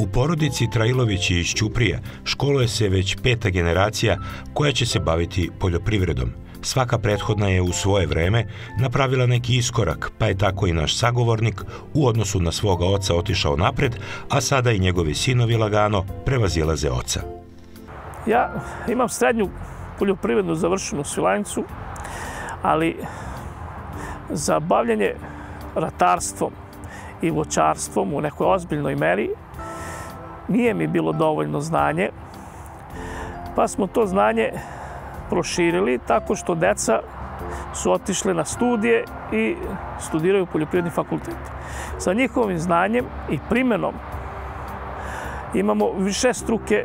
U porodici Trailović iz Ćuprije školuje se već peta generacija koja će se baviti poljoprivredom. Svaka prethodna je u svoje vreme napravila neki iskorak, pa je tako i naš sagovornik u odnosu na svoga oca otišao napred, a sada i njegovi sinovi lagano prevazilaze oca. Ja imam srednju poljoprivrednu završenu svilajnicu, ali za bavljanje ratarstvom i voćarstvom u nekoj ozbiljnoj meri nije mi bilo dovoljno znanje, pa smo to znanje proširili tako što deca su otišle na studije i studiraju poljoprivredni fakultet. Sa njihovim znanjem i primenom imamo više struke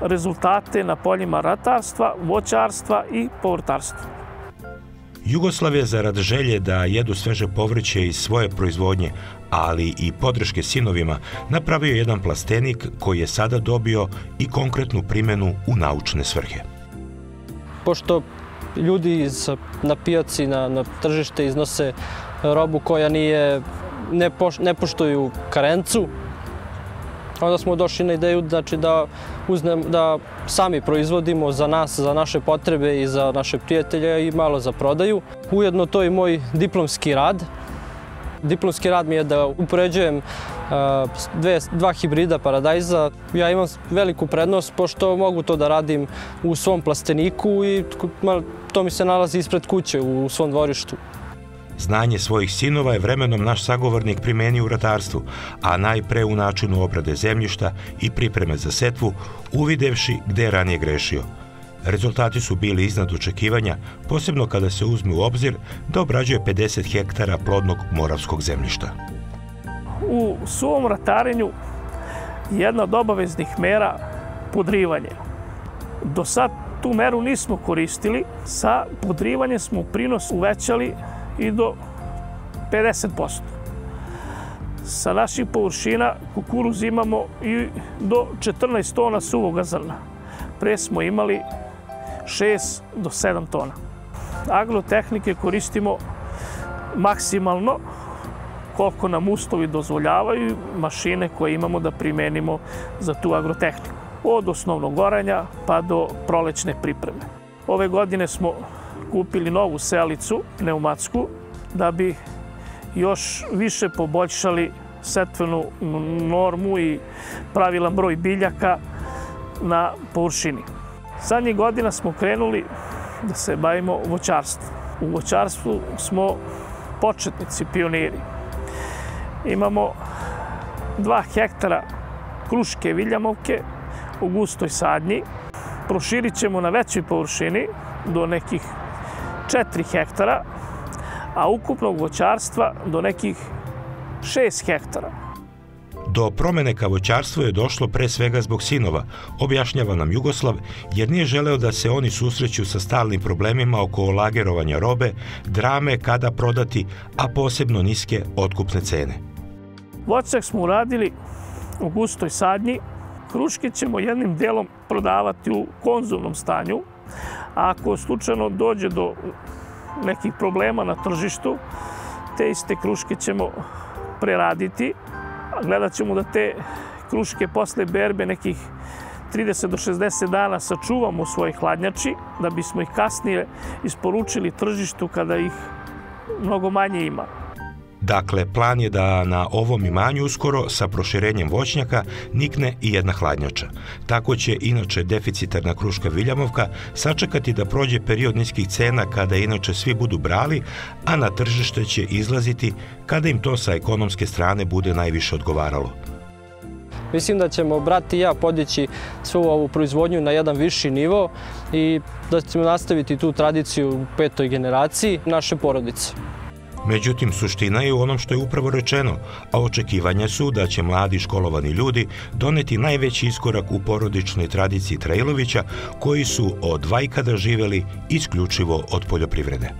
rezultate na poljima ratarstva, voćarstva i povrtarstva. Jugoslav je zarad želje da jedu sveže povrće iz svoje proizvodnje, ali i podrške sinovima, napravio jedan plastenik koji je sada dobio i konkretnu primenu u naučne svrhe. Pošto ljudi na pijaci, na, na tržište iznose robu koja nije, ne, poš, ne poštuju karencu, onda smo došli na ideju znači, da, uznem, da sami proizvodimo za nas, za naše potrebe i za naše prijatelje i malo za prodaju. Ujedno to je moj diplomski rad. Diplomski rad mi je da upoređujem dve, dva hibrida paradajza. Ja imam veliku prednost pošto mogu to da radim u svom plasteniku i to mi se nalazi ispred kuće u svom dvorištu. Znanje svojih sinova je vremenom naš sagovornik primenio u ratarstvu, a najpre u načinu obrade zemljišta i pripreme za setvu, uvidevši gde je ranije grešio. Rezultati su bili iznad očekivanja, posebno kada se uzme u obzir da obrađuje 50 hektara plodnog moravskog zemljišta. U suvom ratarenju jedna od obaveznih mera podrivanje. Do sad tu meru nismo koristili, sa podrivanjem smo prinos uvećali i do 50%. Sa naših površina kukuruz imamo i do 14 tona suvoga zrna. Pre smo imali 6 do 7 tona. Agrotehnike koristimo maksimalno koliko nam uslovi dozvoljavaju mašine koje imamo da primenimo za tu agrotehniku. Od osnovnog goranja pa do prolećne pripreme. Ove godine smo kupili novu selicu, pneumatsku, da bi još više poboljšali setvenu normu i pravilan broj biljaka na površini. Zadnjih godina smo krenuli da se bavimo voćarstvom. U voćarstvu smo početnici, pioniri. Imamo dva hektara kruške viljamovke u gustoj sadnji. Proširit ćemo na većoj površini do nekih 4 hektara, a ukupnog voćarstva do nekih 6 hektara. Do promene ka voćarstvu je došlo pre svega zbog sinova, objašnjava nam Jugoslav, jer nije želeo da se oni susreću sa stalnim problemima oko lagerovanja robe, drame kada prodati, a posebno niske otkupne cene. Voćak smo uradili u gustoj sadnji, kruške ćemo jednim delom prodavati u konzumnom stanju, ako slučajno dođe do nekih problema na tržištu, te iste kruške ćemo preraditi. Gledat ćemo da te kruške posle berbe nekih 30 do 60 dana sačuvamo u svojoj hladnjači, da bismo ih kasnije isporučili tržištu kada ih mnogo manje ima. Dakle, plan je da na ovom imanju uskoro sa proširenjem voćnjaka nikne i jedna hladnjača. Tako će inače deficitarna kruška Viljamovka sačekati da prođe period niskih cena kada inače svi budu brali, a na tržište će izlaziti kada im to sa ekonomske strane bude najviše odgovaralo. Mislim da ćemo brat i ja podići svu ovu proizvodnju na jedan viši nivo i da ćemo nastaviti tu tradiciju u petoj generaciji naše porodice. Međutim, suština je u onom što je upravo rečeno, a očekivanja su da će mladi školovani ljudi doneti najveći iskorak u porodičnoj tradiciji Trajlovića, koji su od vajkada živeli isključivo od poljoprivrede.